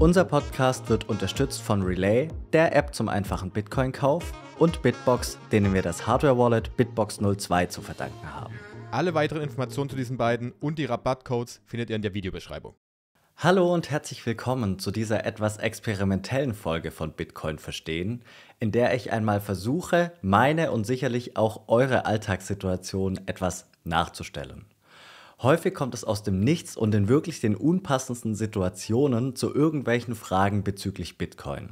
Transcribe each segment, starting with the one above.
Unser Podcast wird unterstützt von Relay, der App zum einfachen Bitcoin-Kauf, und Bitbox, denen wir das Hardware-Wallet Bitbox 02 zu verdanken haben. Alle weiteren Informationen zu diesen beiden und die Rabattcodes findet ihr in der Videobeschreibung. Hallo und herzlich willkommen zu dieser etwas experimentellen Folge von Bitcoin Verstehen, in der ich einmal versuche, meine und sicherlich auch eure Alltagssituation etwas nachzustellen. Häufig kommt es aus dem Nichts und in wirklich den unpassendsten Situationen zu irgendwelchen Fragen bezüglich Bitcoin.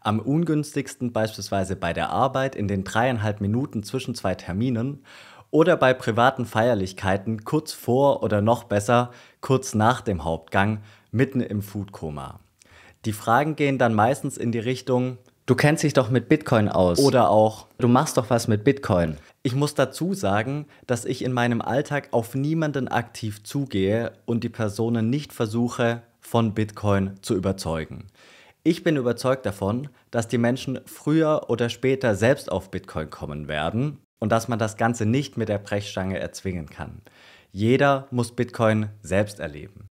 Am ungünstigsten beispielsweise bei der Arbeit in den dreieinhalb Minuten zwischen zwei Terminen oder bei privaten Feierlichkeiten kurz vor oder noch besser kurz nach dem Hauptgang mitten im Foodkoma. Die Fragen gehen dann meistens in die Richtung, du kennst dich doch mit Bitcoin aus oder auch, du machst doch was mit Bitcoin. Ich muss dazu sagen, dass ich in meinem Alltag auf niemanden aktiv zugehe und die Personen nicht versuche, von Bitcoin zu überzeugen. Ich bin überzeugt davon, dass die Menschen früher oder später selbst auf Bitcoin kommen werden und dass man das Ganze nicht mit der Brechstange erzwingen kann. Jeder muss Bitcoin selbst erleben.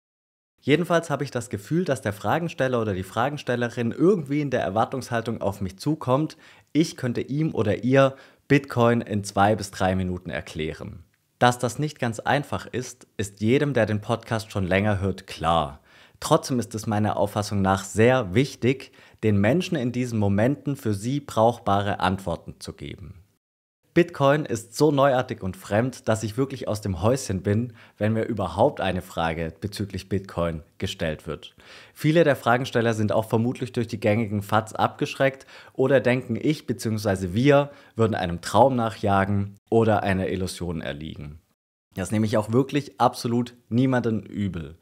Jedenfalls habe ich das Gefühl, dass der Fragensteller oder die Fragenstellerin irgendwie in der Erwartungshaltung auf mich zukommt, ich könnte ihm oder ihr Bitcoin in zwei bis drei Minuten erklären. Dass das nicht ganz einfach ist, ist jedem, der den Podcast schon länger hört, klar. Trotzdem ist es meiner Auffassung nach sehr wichtig, den Menschen in diesen Momenten für sie brauchbare Antworten zu geben. Bitcoin ist so neuartig und fremd, dass ich wirklich aus dem Häuschen bin, wenn mir überhaupt eine Frage bezüglich Bitcoin gestellt wird. Viele der Fragensteller sind auch vermutlich durch die gängigen FATs abgeschreckt oder denken, ich bzw. wir würden einem Traum nachjagen oder einer Illusion erliegen. Das nehme ich auch wirklich absolut niemanden übel.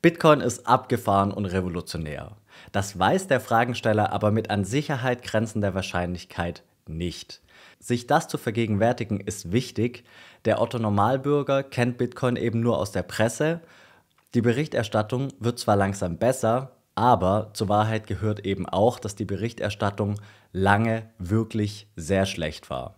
Bitcoin ist abgefahren und revolutionär. Das weiß der Fragensteller aber mit an Sicherheit grenzender Wahrscheinlichkeit nicht. Sich das zu vergegenwärtigen ist wichtig. Der Otto Normalbürger kennt Bitcoin eben nur aus der Presse. Die Berichterstattung wird zwar langsam besser, aber zur Wahrheit gehört eben auch, dass die Berichterstattung lange wirklich sehr schlecht war.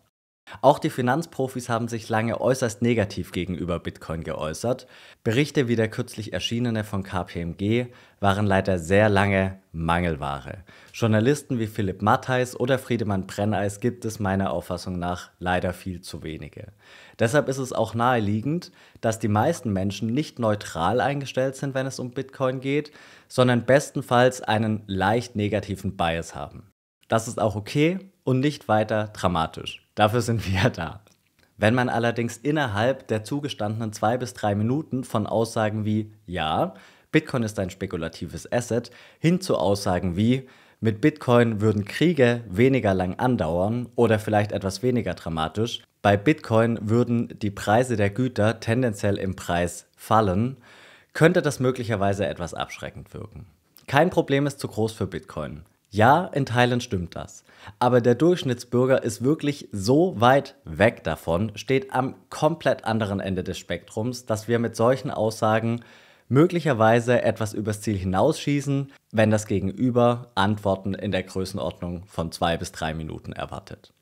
Auch die Finanzprofis haben sich lange äußerst negativ gegenüber Bitcoin geäußert. Berichte wie der kürzlich erschienene von KPMG waren leider sehr lange Mangelware. Journalisten wie Philipp Mattheis oder Friedemann Brenneis gibt es meiner Auffassung nach leider viel zu wenige. Deshalb ist es auch naheliegend, dass die meisten Menschen nicht neutral eingestellt sind, wenn es um Bitcoin geht, sondern bestenfalls einen leicht negativen Bias haben. Das ist auch okay und nicht weiter dramatisch. Dafür sind wir da. Wenn man allerdings innerhalb der zugestandenen zwei bis drei Minuten von Aussagen wie Ja, Bitcoin ist ein spekulatives Asset hin zu Aussagen wie mit Bitcoin würden Kriege weniger lang andauern oder vielleicht etwas weniger dramatisch, bei Bitcoin würden die Preise der Güter tendenziell im Preis fallen, könnte das möglicherweise etwas abschreckend wirken. Kein Problem ist zu groß für Bitcoin. Ja, in Teilen stimmt das. Aber der Durchschnittsbürger ist wirklich so weit weg davon, steht am komplett anderen Ende des Spektrums, dass wir mit solchen Aussagen möglicherweise etwas übers Ziel hinausschießen, wenn das Gegenüber Antworten in der Größenordnung von zwei bis drei Minuten erwartet.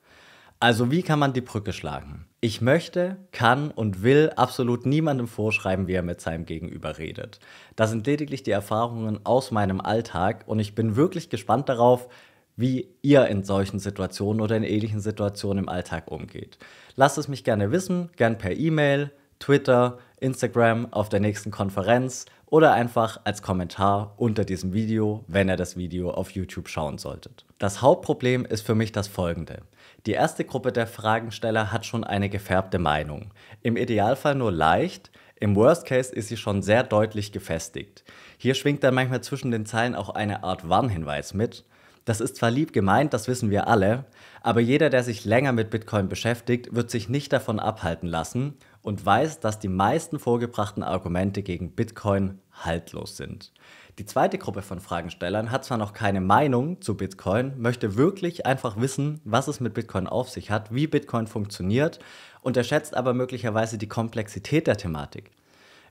Also wie kann man die Brücke schlagen? Ich möchte, kann und will absolut niemandem vorschreiben, wie er mit seinem Gegenüber redet. Das sind lediglich die Erfahrungen aus meinem Alltag und ich bin wirklich gespannt darauf, wie ihr in solchen Situationen oder in ähnlichen Situationen im Alltag umgeht. Lasst es mich gerne wissen, gern per E-Mail, Twitter, Instagram, auf der nächsten Konferenz oder einfach als Kommentar unter diesem Video, wenn ihr das Video auf YouTube schauen solltet. Das Hauptproblem ist für mich das folgende. Die erste Gruppe der Fragensteller hat schon eine gefärbte Meinung. Im Idealfall nur leicht, im Worst Case ist sie schon sehr deutlich gefestigt. Hier schwingt dann manchmal zwischen den Zeilen auch eine Art Warnhinweis mit. Das ist zwar lieb gemeint, das wissen wir alle, aber jeder, der sich länger mit Bitcoin beschäftigt, wird sich nicht davon abhalten lassen und weiß, dass die meisten vorgebrachten Argumente gegen Bitcoin haltlos sind. Die zweite Gruppe von Fragenstellern hat zwar noch keine Meinung zu Bitcoin, möchte wirklich einfach wissen, was es mit Bitcoin auf sich hat, wie Bitcoin funktioniert, unterschätzt aber möglicherweise die Komplexität der Thematik.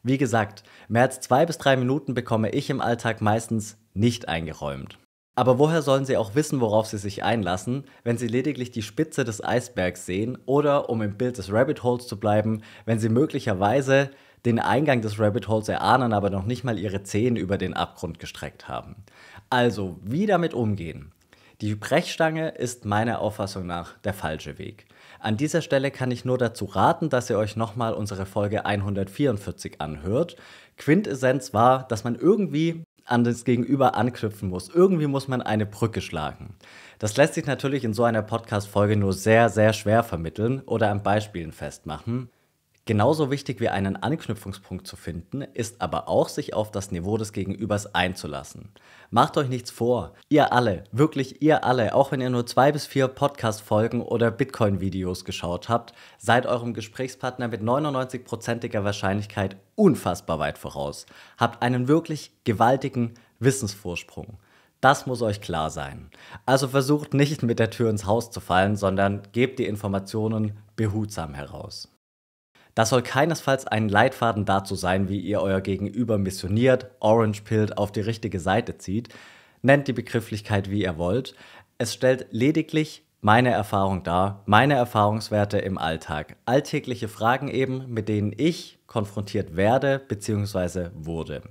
Wie gesagt, mehr als zwei bis drei Minuten bekomme ich im Alltag meistens nicht eingeräumt. Aber woher sollen sie auch wissen, worauf sie sich einlassen, wenn sie lediglich die Spitze des Eisbergs sehen oder, um im Bild des Rabbit Holes zu bleiben, wenn sie möglicherweise den Eingang des Rabbit Holes erahnen, aber noch nicht mal ihre Zehen über den Abgrund gestreckt haben. Also, wie damit umgehen? Die Brechstange ist meiner Auffassung nach der falsche Weg. An dieser Stelle kann ich nur dazu raten, dass ihr euch nochmal unsere Folge 144 anhört. Quintessenz war, dass man irgendwie an das Gegenüber anknüpfen muss. Irgendwie muss man eine Brücke schlagen. Das lässt sich natürlich in so einer Podcast-Folge nur sehr, sehr schwer vermitteln oder an Beispielen festmachen. Genauso wichtig wie einen Anknüpfungspunkt zu finden, ist aber auch, sich auf das Niveau des Gegenübers einzulassen. Macht euch nichts vor. Ihr alle, wirklich ihr alle, auch wenn ihr nur zwei bis vier Podcast-Folgen oder Bitcoin-Videos geschaut habt, seid eurem Gesprächspartner mit 99%iger Wahrscheinlichkeit unfassbar weit voraus. Habt einen wirklich gewaltigen Wissensvorsprung. Das muss euch klar sein. Also versucht nicht mit der Tür ins Haus zu fallen, sondern gebt die Informationen behutsam heraus. Das soll keinesfalls ein Leitfaden dazu sein, wie ihr euer Gegenüber missioniert, orange pillt, auf die richtige Seite zieht. Nennt die Begrifflichkeit, wie ihr wollt. Es stellt lediglich meine Erfahrung dar, meine Erfahrungswerte im Alltag. Alltägliche Fragen eben, mit denen ich konfrontiert werde bzw. wurde.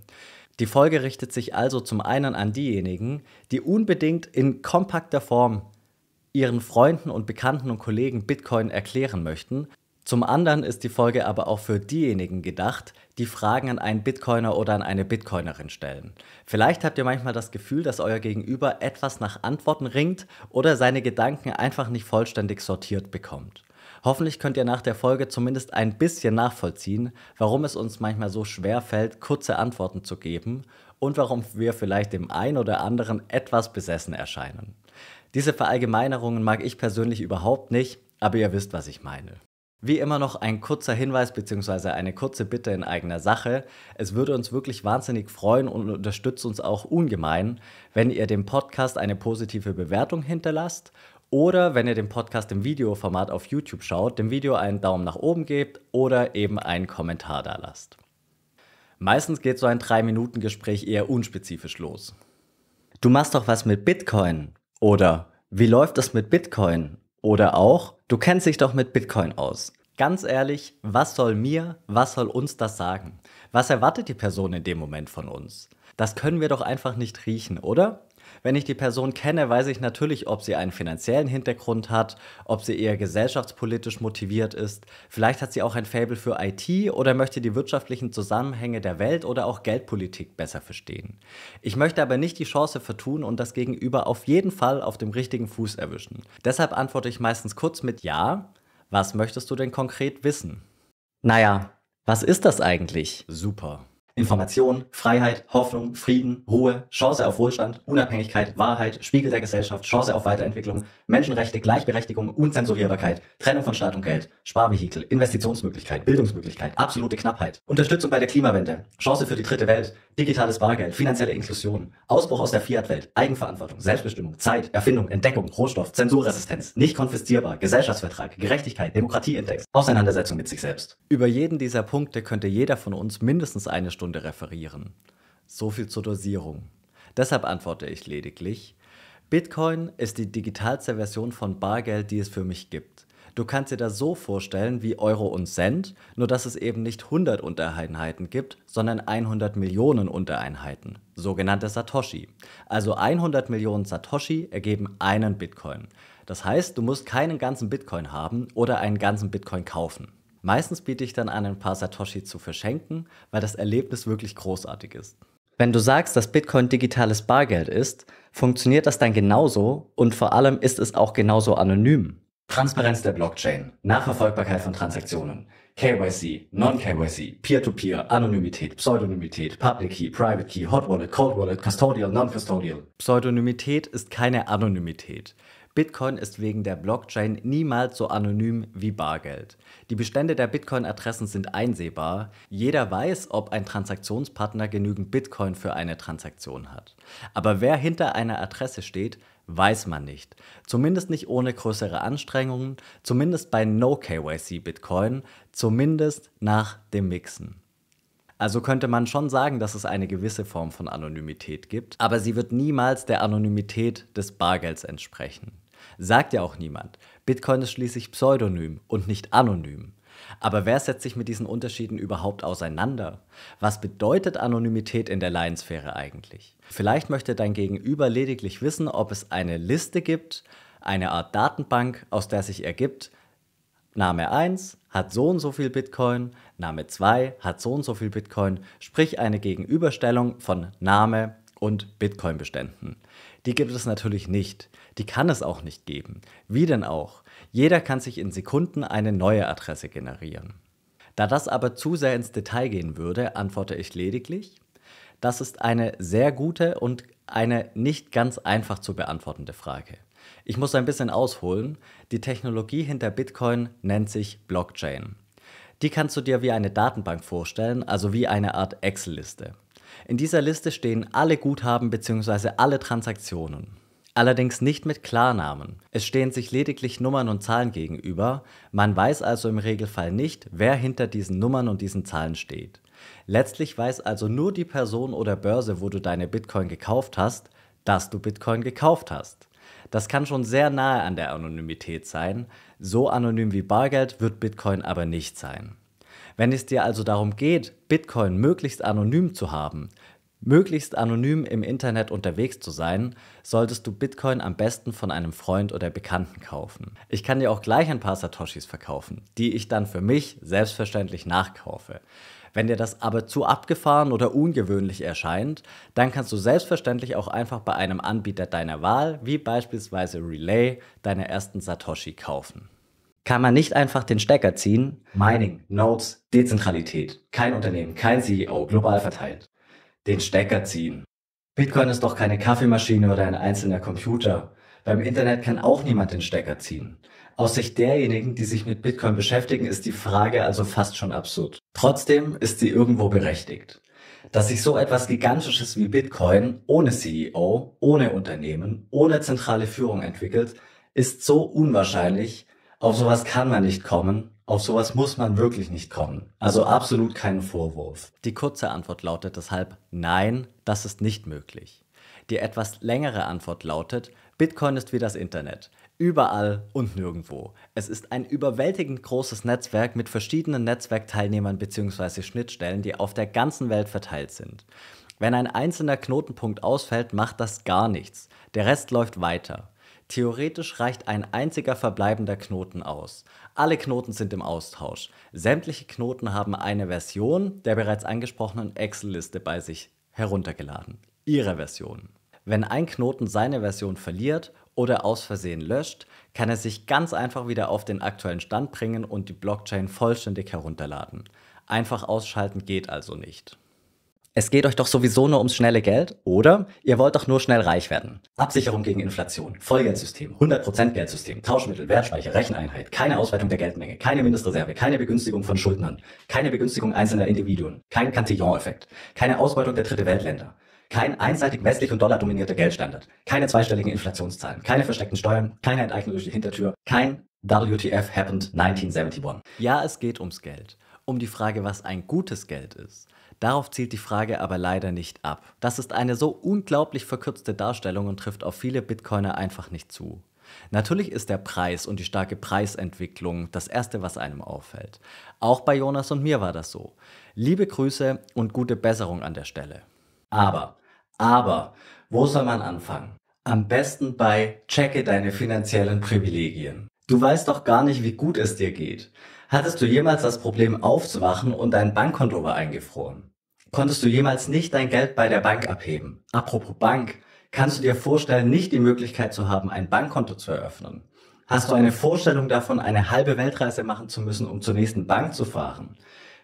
Die Folge richtet sich also zum einen an diejenigen, die unbedingt in kompakter Form ihren Freunden und Bekannten und Kollegen Bitcoin erklären möchten, zum anderen ist die Folge aber auch für diejenigen gedacht, die Fragen an einen Bitcoiner oder an eine Bitcoinerin stellen. Vielleicht habt ihr manchmal das Gefühl, dass euer Gegenüber etwas nach Antworten ringt oder seine Gedanken einfach nicht vollständig sortiert bekommt. Hoffentlich könnt ihr nach der Folge zumindest ein bisschen nachvollziehen, warum es uns manchmal so schwer fällt, kurze Antworten zu geben und warum wir vielleicht dem einen oder anderen etwas besessen erscheinen. Diese Verallgemeinerungen mag ich persönlich überhaupt nicht, aber ihr wisst, was ich meine. Wie immer noch ein kurzer Hinweis bzw. eine kurze Bitte in eigener Sache. Es würde uns wirklich wahnsinnig freuen und unterstützt uns auch ungemein, wenn ihr dem Podcast eine positive Bewertung hinterlasst oder wenn ihr den Podcast im Videoformat auf YouTube schaut, dem Video einen Daumen nach oben gebt oder eben einen Kommentar da lasst. Meistens geht so ein 3-Minuten-Gespräch eher unspezifisch los. Du machst doch was mit Bitcoin oder wie läuft das mit Bitcoin oder auch, du kennst dich doch mit Bitcoin aus. Ganz ehrlich, was soll mir, was soll uns das sagen? Was erwartet die Person in dem Moment von uns? Das können wir doch einfach nicht riechen, oder? Wenn ich die Person kenne, weiß ich natürlich, ob sie einen finanziellen Hintergrund hat, ob sie eher gesellschaftspolitisch motiviert ist. Vielleicht hat sie auch ein Faible für IT oder möchte die wirtschaftlichen Zusammenhänge der Welt oder auch Geldpolitik besser verstehen. Ich möchte aber nicht die Chance vertun und das Gegenüber auf jeden Fall auf dem richtigen Fuß erwischen. Deshalb antworte ich meistens kurz mit Ja. Was möchtest du denn konkret wissen? Naja, was ist das eigentlich? Super. Information, Freiheit, Hoffnung, Frieden, Ruhe, Chance auf Wohlstand, Unabhängigkeit, Wahrheit, Spiegel der Gesellschaft, Chance auf Weiterentwicklung, Menschenrechte, Gleichberechtigung, Unzensurierbarkeit, Trennung von Staat und Geld, Sparvehikel, Investitionsmöglichkeit, Bildungsmöglichkeit, absolute Knappheit, Unterstützung bei der Klimawende, Chance für die dritte Welt, digitales Bargeld, finanzielle Inklusion, Ausbruch aus der Fiat-Welt, Eigenverantwortung, Selbstbestimmung, Zeit, Erfindung, Entdeckung, Rohstoff, Zensurresistenz, nicht konfiszierbar, Gesellschaftsvertrag, Gerechtigkeit, Demokratieindex, Auseinandersetzung mit sich selbst. Über jeden dieser Punkte könnte jeder von uns mindestens eine Stunde Stunde referieren. So viel zur Dosierung. Deshalb antworte ich lediglich, Bitcoin ist die digitalste Version von Bargeld, die es für mich gibt. Du kannst dir das so vorstellen wie Euro und Cent, nur dass es eben nicht 100 Untereinheiten gibt, sondern 100 Millionen Untereinheiten, sogenannte Satoshi. Also 100 Millionen Satoshi ergeben einen Bitcoin. Das heißt, du musst keinen ganzen Bitcoin haben oder einen ganzen Bitcoin kaufen. Meistens biete ich dann an, ein paar Satoshi zu verschenken, weil das Erlebnis wirklich großartig ist. Wenn du sagst, dass Bitcoin digitales Bargeld ist, funktioniert das dann genauso und vor allem ist es auch genauso anonym. Transparenz der Blockchain, Nachverfolgbarkeit von Transaktionen, KYC, Non-KYC, Peer-to-Peer, Anonymität, Pseudonymität, Public Key, Private Key, Hot Wallet, Cold Wallet, Custodial, Non-Custodial. Pseudonymität ist keine Anonymität. Bitcoin ist wegen der Blockchain niemals so anonym wie Bargeld. Die Bestände der Bitcoin-Adressen sind einsehbar. Jeder weiß, ob ein Transaktionspartner genügend Bitcoin für eine Transaktion hat. Aber wer hinter einer Adresse steht, weiß man nicht. Zumindest nicht ohne größere Anstrengungen, zumindest bei No-KYC Bitcoin, zumindest nach dem Mixen. Also könnte man schon sagen, dass es eine gewisse Form von Anonymität gibt, aber sie wird niemals der Anonymität des Bargelds entsprechen. Sagt ja auch niemand. Bitcoin ist schließlich pseudonym und nicht anonym. Aber wer setzt sich mit diesen Unterschieden überhaupt auseinander? Was bedeutet Anonymität in der Laiensphäre eigentlich? Vielleicht möchte dein Gegenüber lediglich wissen, ob es eine Liste gibt, eine Art Datenbank, aus der sich ergibt, Name 1 hat so und so viel Bitcoin, Name 2 hat so und so viel Bitcoin, sprich eine Gegenüberstellung von Name und Bitcoin-Beständen. Die gibt es natürlich nicht. Die kann es auch nicht geben. Wie denn auch? Jeder kann sich in Sekunden eine neue Adresse generieren. Da das aber zu sehr ins Detail gehen würde, antworte ich lediglich, das ist eine sehr gute und eine nicht ganz einfach zu beantwortende Frage. Ich muss ein bisschen ausholen. Die Technologie hinter Bitcoin nennt sich Blockchain. Die kannst du dir wie eine Datenbank vorstellen, also wie eine Art Excel-Liste. In dieser Liste stehen alle Guthaben bzw. alle Transaktionen. Allerdings nicht mit Klarnamen. Es stehen sich lediglich Nummern und Zahlen gegenüber. Man weiß also im Regelfall nicht, wer hinter diesen Nummern und diesen Zahlen steht. Letztlich weiß also nur die Person oder Börse, wo du deine Bitcoin gekauft hast, dass du Bitcoin gekauft hast. Das kann schon sehr nahe an der Anonymität sein. So anonym wie Bargeld wird Bitcoin aber nicht sein. Wenn es dir also darum geht, Bitcoin möglichst anonym zu haben, möglichst anonym im Internet unterwegs zu sein, solltest du Bitcoin am besten von einem Freund oder Bekannten kaufen. Ich kann dir auch gleich ein paar Satoshis verkaufen, die ich dann für mich selbstverständlich nachkaufe. Wenn dir das aber zu abgefahren oder ungewöhnlich erscheint, dann kannst du selbstverständlich auch einfach bei einem Anbieter deiner Wahl, wie beispielsweise Relay, deine ersten Satoshi kaufen. Kann man nicht einfach den Stecker ziehen? Mining, Nodes, Dezentralität. Kein Unternehmen, kein CEO, global verteilt. Den Stecker ziehen. Bitcoin ist doch keine Kaffeemaschine oder ein einzelner Computer. Beim Internet kann auch niemand den Stecker ziehen. Aus Sicht derjenigen, die sich mit Bitcoin beschäftigen, ist die Frage also fast schon absurd. Trotzdem ist sie irgendwo berechtigt. Dass sich so etwas Gigantisches wie Bitcoin ohne CEO, ohne Unternehmen, ohne zentrale Führung entwickelt, ist so unwahrscheinlich, auf sowas kann man nicht kommen, auf sowas muss man wirklich nicht kommen. Also absolut keinen Vorwurf. Die kurze Antwort lautet deshalb nein, das ist nicht möglich. Die etwas längere Antwort lautet, Bitcoin ist wie das Internet. Überall und nirgendwo. Es ist ein überwältigend großes Netzwerk mit verschiedenen Netzwerkteilnehmern bzw. Schnittstellen, die auf der ganzen Welt verteilt sind. Wenn ein einzelner Knotenpunkt ausfällt, macht das gar nichts. Der Rest läuft weiter. Theoretisch reicht ein einziger verbleibender Knoten aus. Alle Knoten sind im Austausch. Sämtliche Knoten haben eine Version der bereits angesprochenen Excel-Liste bei sich heruntergeladen. Ihre Version. Wenn ein Knoten seine Version verliert oder aus Versehen löscht, kann er sich ganz einfach wieder auf den aktuellen Stand bringen und die Blockchain vollständig herunterladen. Einfach ausschalten geht also nicht. Es geht euch doch sowieso nur ums schnelle Geld, oder? Ihr wollt doch nur schnell reich werden. Absicherung gegen Inflation, Vollgeldsystem, 100% Geldsystem, Tauschmittel, Wertspeicher, Recheneinheit, keine Ausweitung der Geldmenge, keine Mindestreserve, keine Begünstigung von Schuldnern, keine Begünstigung einzelner Individuen, kein Cantillon-Effekt, keine Ausbeutung der Dritte Weltländer, kein einseitig westlich und dollardominierter Geldstandard. Keine zweistelligen Inflationszahlen. Keine versteckten Steuern. Keine Enteignung durch die Hintertür. Kein WTF happened 1971. Ja, es geht ums Geld. Um die Frage, was ein gutes Geld ist. Darauf zielt die Frage aber leider nicht ab. Das ist eine so unglaublich verkürzte Darstellung und trifft auf viele Bitcoiner einfach nicht zu. Natürlich ist der Preis und die starke Preisentwicklung das Erste, was einem auffällt. Auch bei Jonas und mir war das so. Liebe Grüße und gute Besserung an der Stelle. Aber aber wo soll man anfangen? Am besten bei Checke deine finanziellen Privilegien. Du weißt doch gar nicht, wie gut es dir geht. Hattest du jemals das Problem aufzuwachen und dein Bankkonto war eingefroren? Konntest du jemals nicht dein Geld bei der Bank abheben? Apropos Bank, kannst du dir vorstellen, nicht die Möglichkeit zu haben, ein Bankkonto zu eröffnen? Hast du eine Vorstellung davon, eine halbe Weltreise machen zu müssen, um zur nächsten Bank zu fahren?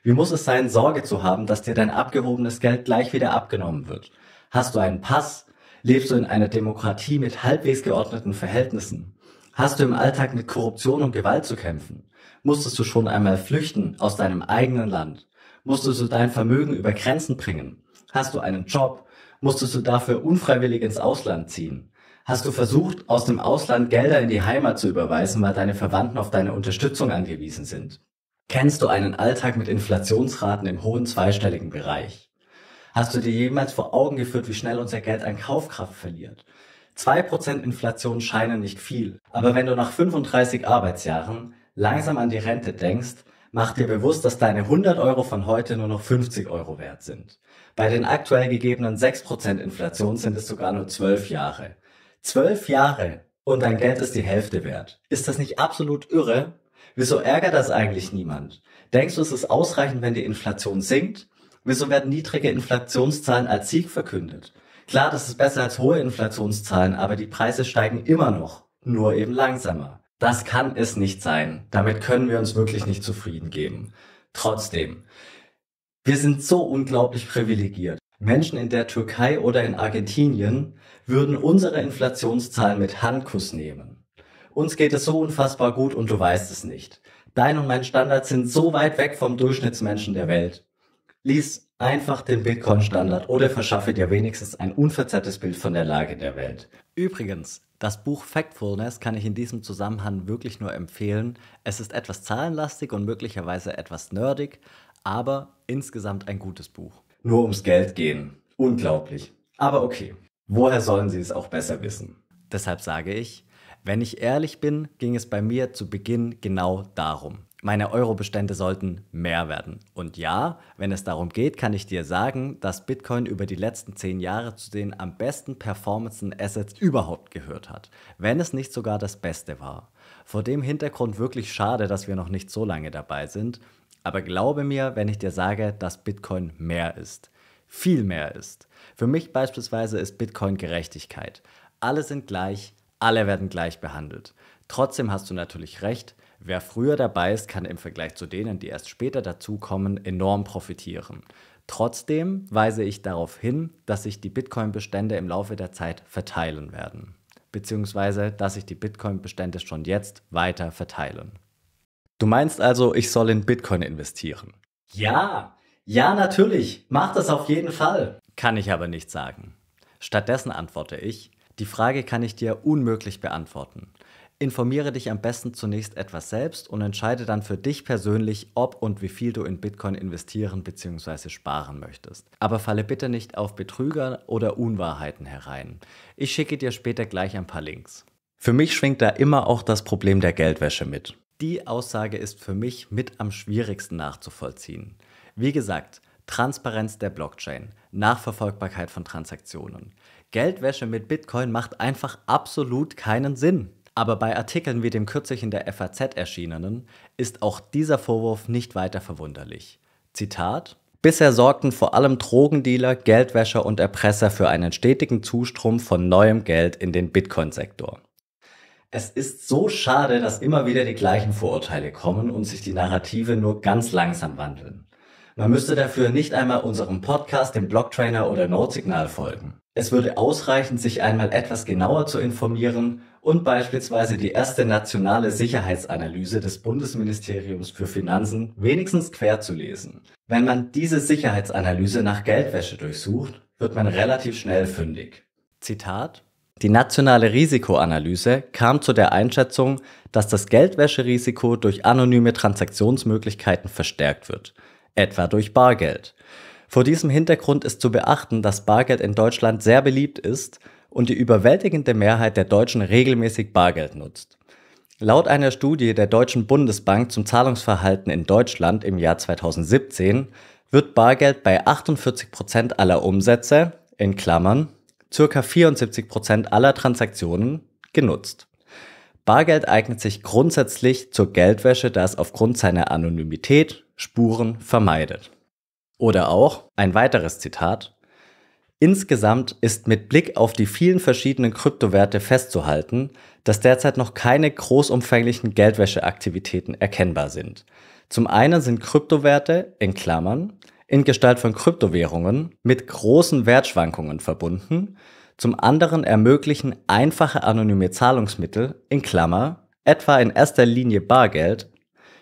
Wie muss es sein, Sorge zu haben, dass dir dein abgehobenes Geld gleich wieder abgenommen wird? Hast du einen Pass? Lebst du in einer Demokratie mit halbwegs geordneten Verhältnissen? Hast du im Alltag mit Korruption und Gewalt zu kämpfen? Musstest du schon einmal flüchten aus deinem eigenen Land? Musstest du dein Vermögen über Grenzen bringen? Hast du einen Job? Musstest du dafür unfreiwillig ins Ausland ziehen? Hast du versucht, aus dem Ausland Gelder in die Heimat zu überweisen, weil deine Verwandten auf deine Unterstützung angewiesen sind? Kennst du einen Alltag mit Inflationsraten im hohen zweistelligen Bereich? Hast du dir jemals vor Augen geführt, wie schnell unser Geld an Kaufkraft verliert? 2% Inflation scheinen nicht viel, aber wenn du nach 35 Arbeitsjahren langsam an die Rente denkst, mach dir bewusst, dass deine 100 Euro von heute nur noch 50 Euro wert sind. Bei den aktuell gegebenen 6% Inflation sind es sogar nur 12 Jahre. 12 Jahre und dein Geld ist die Hälfte wert. Ist das nicht absolut irre? Wieso ärgert das eigentlich niemand? Denkst du, es ist ausreichend, wenn die Inflation sinkt? Wieso werden niedrige Inflationszahlen als Sieg verkündet? Klar, das ist besser als hohe Inflationszahlen, aber die Preise steigen immer noch, nur eben langsamer. Das kann es nicht sein. Damit können wir uns wirklich nicht zufrieden geben. Trotzdem, wir sind so unglaublich privilegiert. Menschen in der Türkei oder in Argentinien würden unsere Inflationszahlen mit Handkuss nehmen. Uns geht es so unfassbar gut und du weißt es nicht. Dein und mein Standard sind so weit weg vom Durchschnittsmenschen der Welt. Lies einfach den Bitcoin-Standard oder verschaffe dir wenigstens ein unverzerrtes Bild von der Lage der Welt. Übrigens, das Buch Factfulness kann ich in diesem Zusammenhang wirklich nur empfehlen. Es ist etwas zahlenlastig und möglicherweise etwas nerdig, aber insgesamt ein gutes Buch. Nur ums Geld gehen. Unglaublich. Aber okay. Woher sollen sie es auch besser wissen? Deshalb sage ich, wenn ich ehrlich bin, ging es bei mir zu Beginn genau darum. Meine Eurobestände sollten mehr werden. Und ja, wenn es darum geht, kann ich dir sagen, dass Bitcoin über die letzten zehn Jahre zu den am besten performenden Assets überhaupt gehört hat. Wenn es nicht sogar das Beste war. Vor dem Hintergrund wirklich schade, dass wir noch nicht so lange dabei sind. Aber glaube mir, wenn ich dir sage, dass Bitcoin mehr ist. Viel mehr ist. Für mich beispielsweise ist Bitcoin Gerechtigkeit. Alle sind gleich, alle werden gleich behandelt. Trotzdem hast du natürlich recht, wer früher dabei ist, kann im Vergleich zu denen, die erst später dazukommen, enorm profitieren. Trotzdem weise ich darauf hin, dass sich die Bitcoin-Bestände im Laufe der Zeit verteilen werden. Beziehungsweise, dass sich die Bitcoin-Bestände schon jetzt weiter verteilen. Du meinst also, ich soll in Bitcoin investieren? Ja, ja, natürlich. Mach das auf jeden Fall. Kann ich aber nicht sagen. Stattdessen antworte ich, die Frage kann ich dir unmöglich beantworten. Informiere dich am besten zunächst etwas selbst und entscheide dann für dich persönlich, ob und wie viel du in Bitcoin investieren bzw. sparen möchtest. Aber falle bitte nicht auf Betrüger oder Unwahrheiten herein. Ich schicke dir später gleich ein paar Links. Für mich schwingt da immer auch das Problem der Geldwäsche mit. Die Aussage ist für mich mit am schwierigsten nachzuvollziehen. Wie gesagt, Transparenz der Blockchain, Nachverfolgbarkeit von Transaktionen. Geldwäsche mit Bitcoin macht einfach absolut keinen Sinn. Aber bei Artikeln wie dem kürzlich in der FAZ erschienenen ist auch dieser Vorwurf nicht weiter verwunderlich. Zitat Bisher sorgten vor allem Drogendealer, Geldwäscher und Erpresser für einen stetigen Zustrom von neuem Geld in den Bitcoin-Sektor. Es ist so schade, dass immer wieder die gleichen Vorurteile kommen und sich die Narrative nur ganz langsam wandeln. Man müsste dafür nicht einmal unserem Podcast, dem Blocktrainer oder Notsignal folgen. Es würde ausreichen, sich einmal etwas genauer zu informieren und beispielsweise die erste nationale Sicherheitsanalyse des Bundesministeriums für Finanzen wenigstens quer zu lesen. Wenn man diese Sicherheitsanalyse nach Geldwäsche durchsucht, wird man relativ schnell fündig. Zitat die nationale Risikoanalyse kam zu der Einschätzung, dass das Geldwäscherisiko durch anonyme Transaktionsmöglichkeiten verstärkt wird, etwa durch Bargeld. Vor diesem Hintergrund ist zu beachten, dass Bargeld in Deutschland sehr beliebt ist und die überwältigende Mehrheit der Deutschen regelmäßig Bargeld nutzt. Laut einer Studie der Deutschen Bundesbank zum Zahlungsverhalten in Deutschland im Jahr 2017 wird Bargeld bei 48 Prozent aller Umsätze in Klammern ca. 74 Prozent aller Transaktionen genutzt. Bargeld eignet sich grundsätzlich zur Geldwäsche, da es aufgrund seiner Anonymität Spuren vermeidet. Oder auch ein weiteres Zitat. Insgesamt ist mit Blick auf die vielen verschiedenen Kryptowerte festzuhalten, dass derzeit noch keine großumfänglichen Geldwäscheaktivitäten erkennbar sind. Zum einen sind Kryptowerte in Klammern in Gestalt von Kryptowährungen mit großen Wertschwankungen verbunden, zum anderen ermöglichen einfache anonyme Zahlungsmittel in Klammer, etwa in erster Linie Bargeld,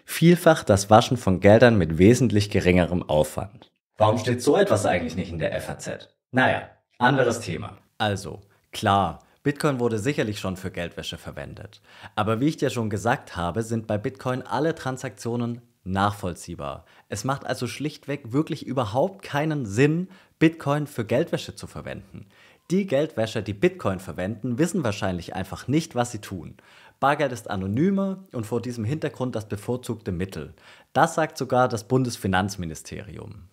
vielfach das Waschen von Geldern mit wesentlich geringerem Aufwand. Warum steht so etwas eigentlich nicht in der FAZ? Naja, anderes Thema. Also, klar, Bitcoin wurde sicherlich schon für Geldwäsche verwendet. Aber wie ich dir schon gesagt habe, sind bei Bitcoin alle Transaktionen nachvollziehbar. Es macht also schlichtweg wirklich überhaupt keinen Sinn, Bitcoin für Geldwäsche zu verwenden. Die Geldwäscher, die Bitcoin verwenden, wissen wahrscheinlich einfach nicht, was sie tun. Bargeld ist anonymer und vor diesem Hintergrund das bevorzugte Mittel. Das sagt sogar das Bundesfinanzministerium.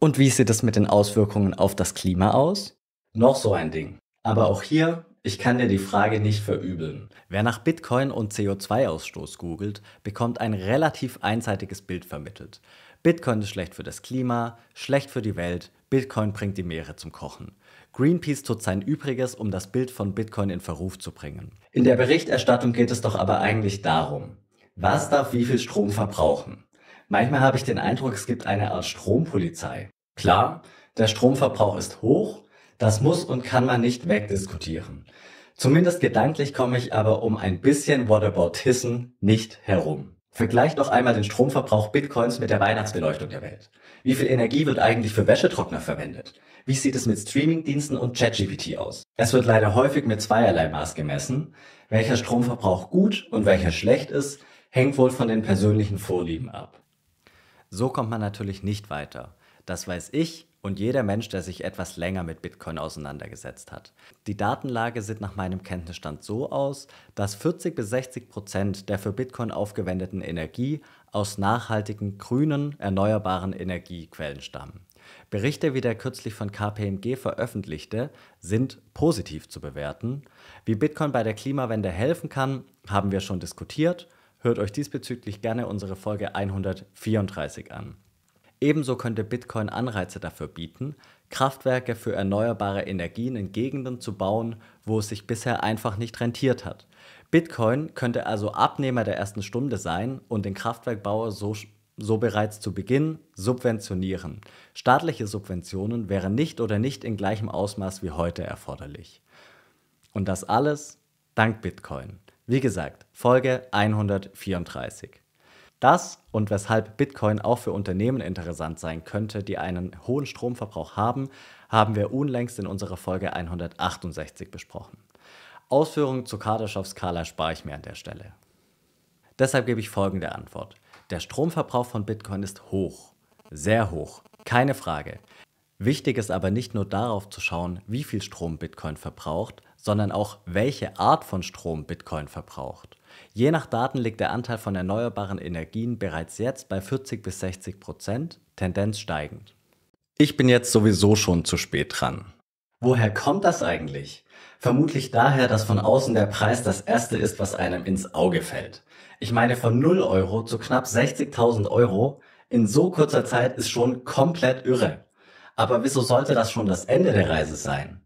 Und wie sieht es mit den Auswirkungen auf das Klima aus? Noch so ein Ding. Aber auch hier, ich kann dir die Frage nicht verübeln. Wer nach Bitcoin und CO2-Ausstoß googelt, bekommt ein relativ einseitiges Bild vermittelt. Bitcoin ist schlecht für das Klima, schlecht für die Welt, Bitcoin bringt die Meere zum Kochen. Greenpeace tut sein Übriges, um das Bild von Bitcoin in Verruf zu bringen. In der Berichterstattung geht es doch aber eigentlich darum, was darf wie viel Strom verbrauchen? Manchmal habe ich den Eindruck, es gibt eine Art Strompolizei. Klar, der Stromverbrauch ist hoch, das muss und kann man nicht wegdiskutieren. Zumindest gedanklich komme ich aber um ein bisschen Whataboutism nicht herum. Vergleich doch einmal den Stromverbrauch Bitcoins mit der Weihnachtsbeleuchtung der Welt. Wie viel Energie wird eigentlich für Wäschetrockner verwendet? Wie sieht es mit Streamingdiensten und ChatGPT aus? Es wird leider häufig mit zweierlei Maß gemessen. Welcher Stromverbrauch gut und welcher schlecht ist, hängt wohl von den persönlichen Vorlieben ab. So kommt man natürlich nicht weiter. Das weiß ich und jeder Mensch, der sich etwas länger mit Bitcoin auseinandergesetzt hat. Die Datenlage sieht nach meinem Kenntnisstand so aus, dass 40 bis 60 Prozent der für Bitcoin aufgewendeten Energie aus nachhaltigen, grünen, erneuerbaren Energiequellen stammen. Berichte wie der kürzlich von KPMG veröffentlichte sind positiv zu bewerten. Wie Bitcoin bei der Klimawende helfen kann, haben wir schon diskutiert. Hört euch diesbezüglich gerne unsere Folge 134 an. Ebenso könnte Bitcoin Anreize dafür bieten, Kraftwerke für erneuerbare Energien in Gegenden zu bauen, wo es sich bisher einfach nicht rentiert hat. Bitcoin könnte also Abnehmer der ersten Stunde sein und den Kraftwerkbauer so so bereits zu Beginn subventionieren. Staatliche Subventionen wären nicht oder nicht in gleichem Ausmaß wie heute erforderlich. Und das alles dank Bitcoin. Wie gesagt, Folge 134. Das und weshalb Bitcoin auch für Unternehmen interessant sein könnte, die einen hohen Stromverbrauch haben, haben wir unlängst in unserer Folge 168 besprochen. Ausführungen zu Kardaschow-Skala spare ich mir an der Stelle. Deshalb gebe ich folgende Antwort. Der Stromverbrauch von Bitcoin ist hoch, sehr hoch, keine Frage. Wichtig ist aber nicht nur darauf zu schauen, wie viel Strom Bitcoin verbraucht, sondern auch, welche Art von Strom Bitcoin verbraucht. Je nach Daten liegt der Anteil von erneuerbaren Energien bereits jetzt bei 40 bis 60 Prozent, Tendenz steigend. Ich bin jetzt sowieso schon zu spät dran. Woher kommt das eigentlich? Vermutlich daher, dass von außen der Preis das erste ist, was einem ins Auge fällt. Ich meine, von 0 Euro zu knapp 60.000 Euro in so kurzer Zeit ist schon komplett irre. Aber wieso sollte das schon das Ende der Reise sein?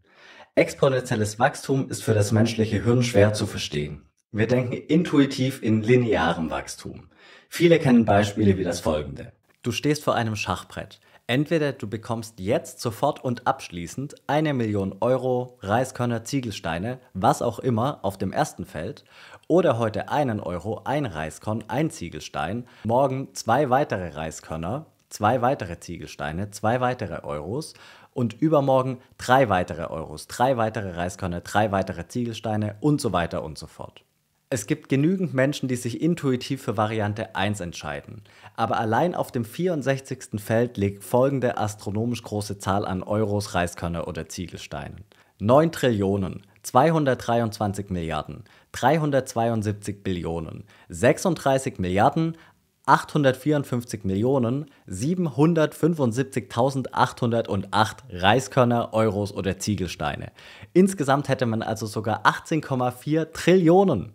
Exponentielles Wachstum ist für das menschliche Hirn schwer zu verstehen. Wir denken intuitiv in linearem Wachstum. Viele kennen Beispiele wie das folgende. Du stehst vor einem Schachbrett. Entweder du bekommst jetzt sofort und abschließend eine Million Euro, Reiskörner, Ziegelsteine, was auch immer auf dem ersten Feld, oder heute einen Euro, ein Reiskorn, ein Ziegelstein, morgen zwei weitere Reiskörner, zwei weitere Ziegelsteine, zwei weitere Euros und übermorgen drei weitere Euros, drei weitere Reiskörner, drei weitere Ziegelsteine und so weiter und so fort. Es gibt genügend Menschen, die sich intuitiv für Variante 1 entscheiden. Aber allein auf dem 64. Feld liegt folgende astronomisch große Zahl an Euros, Reiskörner oder Ziegelsteinen. 9 Trillionen, 223 Milliarden, 372 Billionen, 36 Milliarden, 854 Millionen 775.808 Reiskörner, Euros oder Ziegelsteine. Insgesamt hätte man also sogar 18,4 Trillionen.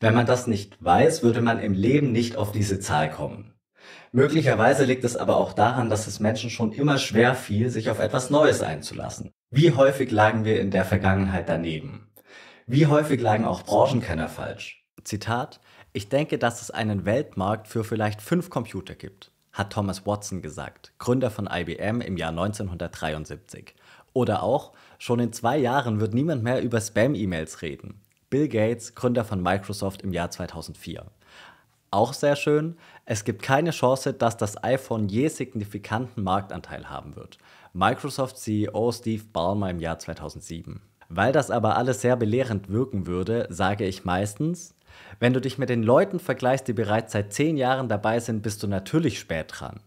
Wenn man das nicht weiß, würde man im Leben nicht auf diese Zahl kommen. Möglicherweise liegt es aber auch daran, dass es Menschen schon immer schwer fiel, sich auf etwas Neues einzulassen. Wie häufig lagen wir in der Vergangenheit daneben? Wie häufig lagen auch Branchenkenner falsch? Zitat, ich denke, dass es einen Weltmarkt für vielleicht fünf Computer gibt, hat Thomas Watson gesagt, Gründer von IBM im Jahr 1973. Oder auch, schon in zwei Jahren wird niemand mehr über Spam-E-Mails reden. Bill Gates, Gründer von Microsoft im Jahr 2004. Auch sehr schön, es gibt keine Chance, dass das iPhone je signifikanten Marktanteil haben wird. Microsoft CEO Steve Ballmer im Jahr 2007. Weil das aber alles sehr belehrend wirken würde, sage ich meistens, wenn du dich mit den Leuten vergleichst, die bereits seit 10 Jahren dabei sind, bist du natürlich spät dran.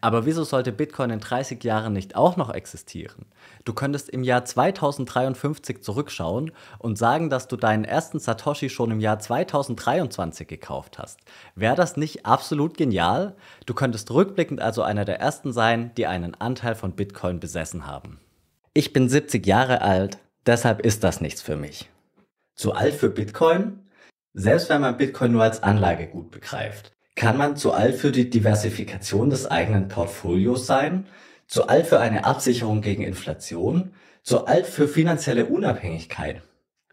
Aber wieso sollte Bitcoin in 30 Jahren nicht auch noch existieren? Du könntest im Jahr 2053 zurückschauen und sagen, dass du deinen ersten Satoshi schon im Jahr 2023 gekauft hast. Wäre das nicht absolut genial? Du könntest rückblickend also einer der ersten sein, die einen Anteil von Bitcoin besessen haben. Ich bin 70 Jahre alt, deshalb ist das nichts für mich. Zu alt für Bitcoin? Selbst wenn man Bitcoin nur als Anlagegut begreift. Kann man zu alt für die Diversifikation des eigenen Portfolios sein? Zu alt für eine Absicherung gegen Inflation? Zu alt für finanzielle Unabhängigkeit?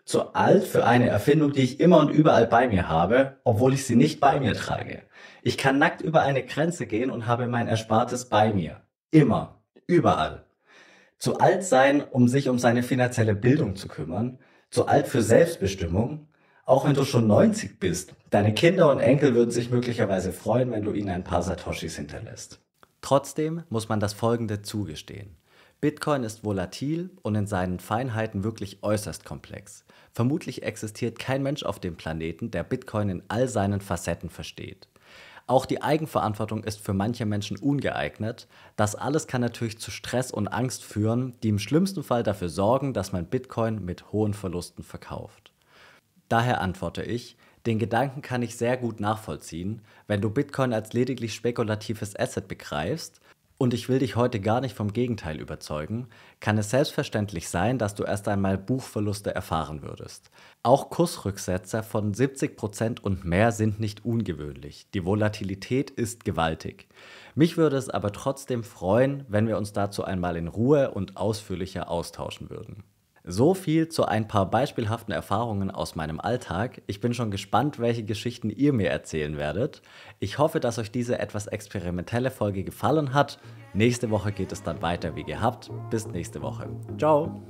Zu alt für eine Erfindung, die ich immer und überall bei mir habe, obwohl ich sie nicht bei mir trage. Ich kann nackt über eine Grenze gehen und habe mein Erspartes bei mir. Immer. Überall. Zu alt sein, um sich um seine finanzielle Bildung zu kümmern. Zu alt für Selbstbestimmung auch wenn du schon 90 bist. Deine Kinder und Enkel würden sich möglicherweise freuen, wenn du ihnen ein paar Satoshis hinterlässt. Trotzdem muss man das Folgende zugestehen. Bitcoin ist volatil und in seinen Feinheiten wirklich äußerst komplex. Vermutlich existiert kein Mensch auf dem Planeten, der Bitcoin in all seinen Facetten versteht. Auch die Eigenverantwortung ist für manche Menschen ungeeignet. Das alles kann natürlich zu Stress und Angst führen, die im schlimmsten Fall dafür sorgen, dass man Bitcoin mit hohen Verlusten verkauft. Daher antworte ich, den Gedanken kann ich sehr gut nachvollziehen, wenn du Bitcoin als lediglich spekulatives Asset begreifst, und ich will dich heute gar nicht vom Gegenteil überzeugen, kann es selbstverständlich sein, dass du erst einmal Buchverluste erfahren würdest. Auch Kursrücksetzer von 70% und mehr sind nicht ungewöhnlich. Die Volatilität ist gewaltig. Mich würde es aber trotzdem freuen, wenn wir uns dazu einmal in Ruhe und ausführlicher austauschen würden. So viel zu ein paar beispielhaften Erfahrungen aus meinem Alltag. Ich bin schon gespannt, welche Geschichten ihr mir erzählen werdet. Ich hoffe, dass euch diese etwas experimentelle Folge gefallen hat. Nächste Woche geht es dann weiter wie gehabt. Bis nächste Woche. Ciao!